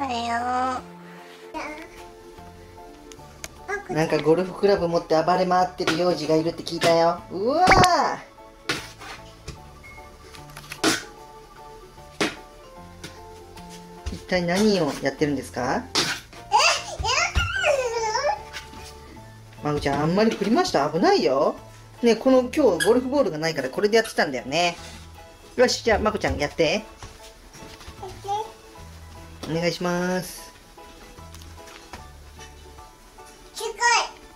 おはようなんかゴルフクラブ持って暴れ回ってる幼児がいるって聞いたよ。うわー。一体何をやってるんですか？まぐちゃんあんまり振りました危ないよ。ねこの今日ゴルフボールがないからこれでやってたんだよね。よしじゃあまこちゃんやって。お願いします。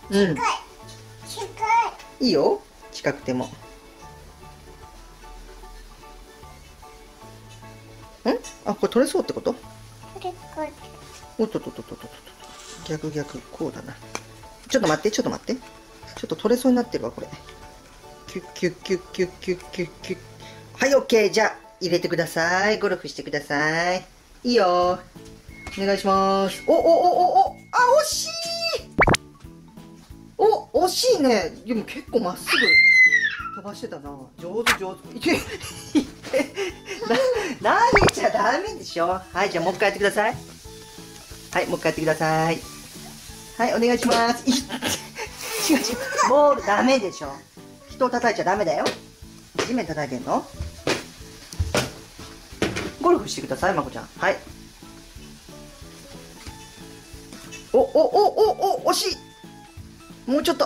うん。近い。近い。いいよ。近くても。ん？あこれ取れそうってこと？おっとっとっとっとっと逆逆こうだな。ちょっと待ってちょっと待って。ちょっと取れそうになってるわこれ。キュッキュッキュッキュッキュッキュッキュッ。はいオッケー。じゃあ入れてください。ゴルフしてくださいいいよ。お願いします。おおおおおあ惜しい。お惜しいね。でも結構まっすぐ飛ばしてたな。上手上手。いけいけ。な投げちゃダメでしょ。はいじゃあもう一回やってください。はいもう一回やってください。はいお願いします。い違う違う。ボールダメでしょ。人を叩いちゃダメだよ。地面叩いてんの？ゴルフしてくださいまこちゃん。はい。おおおおお惜しい。もうちょっと。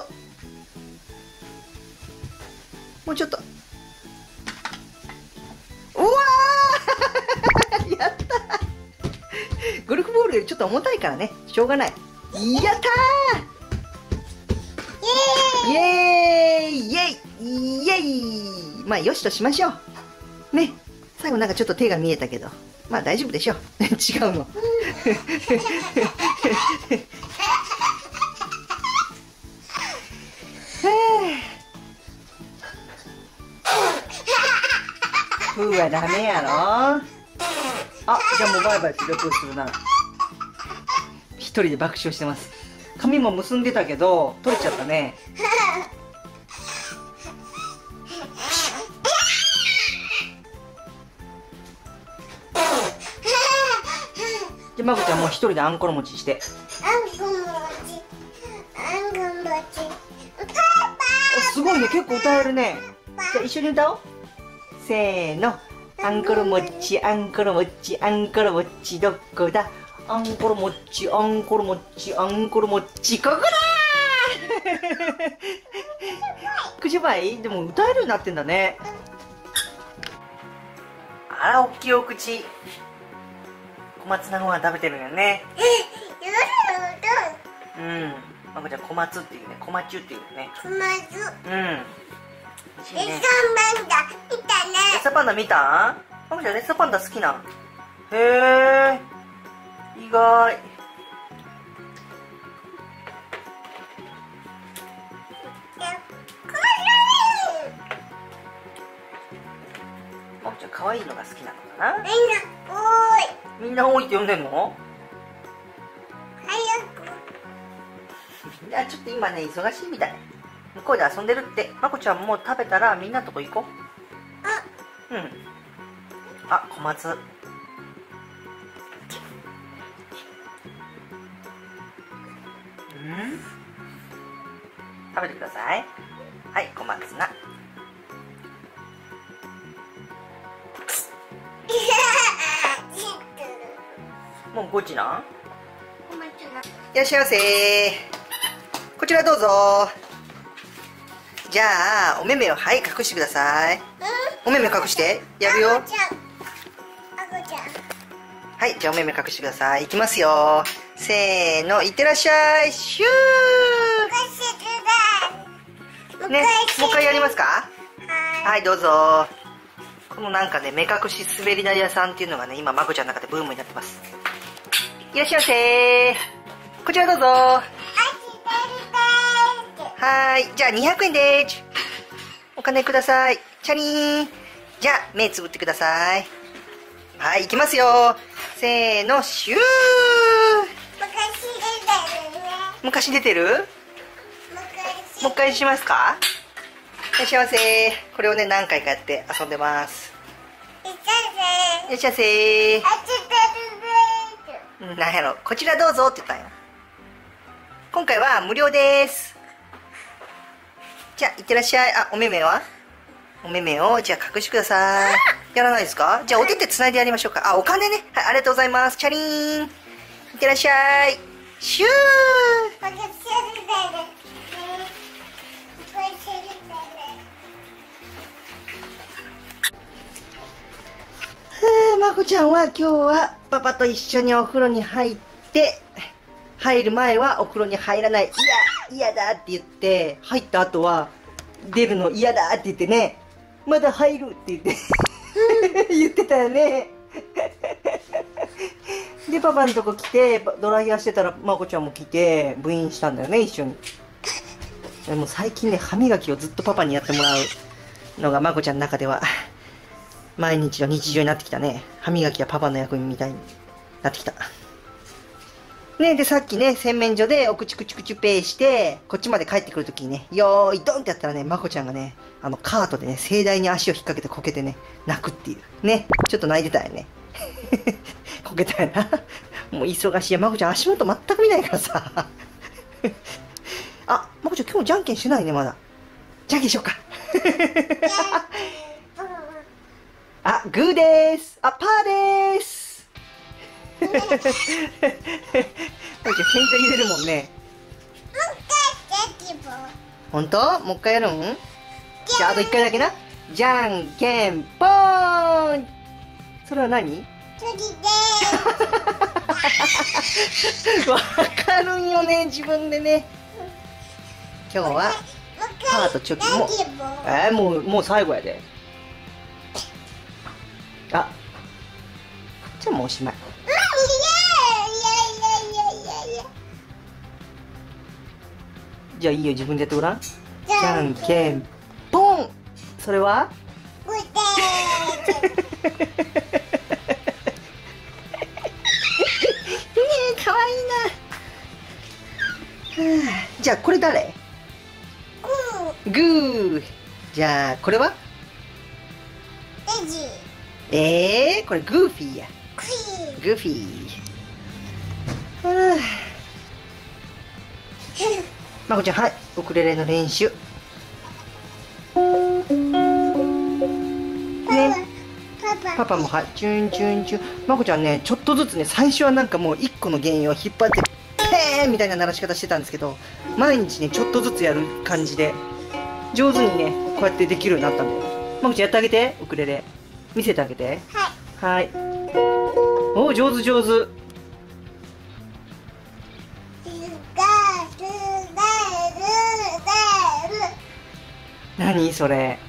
もうちょっと。うわー。やったゴルフボールよりちょっと重たいからね。しょうがない。やったー。イエーイ。イエイ。イエイ。まあよしとしましょう。ね最後なんかちょっと手が見えたけど。まあ大丈夫でしょう。違うの。ふーはダメやろ。あじゃあもうバイバイするするな。一人で爆笑してます。髪も結んでたけど取れちゃったね。まこちゃんもう一人であんころ餅して。あんこ餅あんこ餅おすごいね。結構歌えるね。じゃあ一緒に歌おう。せーの。あんころ餅あんころ餅あんころ餅どこだ。あんころ餅あんころ餅あんころ餅ここだー。口ばい？でも歌えるようになってんだね。あらおっきいお口小松菜ご飯食べてるよね。う。ん。まこちゃん小松っていうね小松っていうね。まずうん。レッねサーマンダ見たレッねサーパンダ見た？マコちゃんレッサーパンダ好きなん。へえ。意外。マコちゃん可愛いのが好きなのかな？みんな多いって呼んでんの？早く。いやちょっと今ね忙しいみたい。向こうで遊んでるって。まこちゃんもう食べたらみんなとこ行こう。うん。あ小松。うん。食べてください。はい小松菜もう5時な？い。らっしゃいませ。こちらどうぞ。じゃあお目目をはい隠してください。お目目隠して。やるよ。はいじゃあお目目隠してください。いきますよ。せーの。いってらっしゃい。シュー。ねもう一回やりますか？ははいどうぞ。このなんかね目隠し滑り台屋さんっていうのがね今まこちゃんの中でブームになってますいらっしゃいませこちらどうぞ。はーいじゃあ200円でーす。お金ください。チャリーン。じゃあ目つぶってください。はい行きますよ。せーのシュー。昔出てるね。昔出てる？昔。もう一回しますか？いらっしゃいませ。これをね何回かやって遊んでます。いらっしゃいませ。あちてるねうんなんやろ。こちらどうぞって言ったんや今回は無料です。じゃあいってらっしゃい。あお目目は？お目目をじゃあ隠してください。やらないですか？じゃあお手手つないでやりましょうか。あお金ね。はいありがとうございます。チャリーン。いってらっしゃい。シュー。これシェルだね。これ。シェルだね。はあまこちゃんは今日はパパと一緒にお風呂に入って入る前はお風呂に入らない。いや嫌だって言って入った後は出るの嫌だって言ってねまだ入るって言って 言ってたよね。でパパのとこ来てドライヤーしてたらまこちゃんも来て部員したんだよね一緒に。でも最近ね歯磨きをずっとパパにやってもらうのがまこちゃんの中では毎日の日常になってきたね。歯磨きはパパの役目みたいになってきた。ねで、さっきね、洗面所でお口くちくちペーして、こっちまで帰ってくるときにね、よーい、ドンってやったらね、まこちゃんがね、あの、カートでね、盛大に足を引っ掛けてこけてね、泣くっていう。ね、ちょっと泣いてたよね。こけたよな。もう忙しい、まこちゃん足元全く見ないからさ。あ、まこちゃん今日じゃんけんしないね、まだ。じゃんけんしよっか。あ、グーです。あ、パーです。もうちょっとフェイント入れるもんね。本当？もう一回やるん？じゃあ、あと一回だけな。じゃんけんぽーんそれは何？わかるんよね、自分でね。今日は、パーとチョキもえー、もう、もう最後やで。じゃあもうおしまい。じゃあいいよ、自分でやってごらん。じゃんけん。ぽんそれは？じゃあこれ誰？グー。じゃあこれは？えー、これグーフィーや。グーフィー。はあまこちゃん、はい。ウクレレの練習。ね。パパもはい。チュンチュンチュン。まこちゃんね、ちょっとずつね、最初はなんかもう一個の原因を引っ張って、ペーンみたいな鳴らし方してたんですけど、毎日ね、ちょっとずつやる感じで、上手にね、こうやってできるようになったんだよ。まこちゃんやってあげて、ウクレレ。見せてあげて。はい。おお、上手上手。何それ。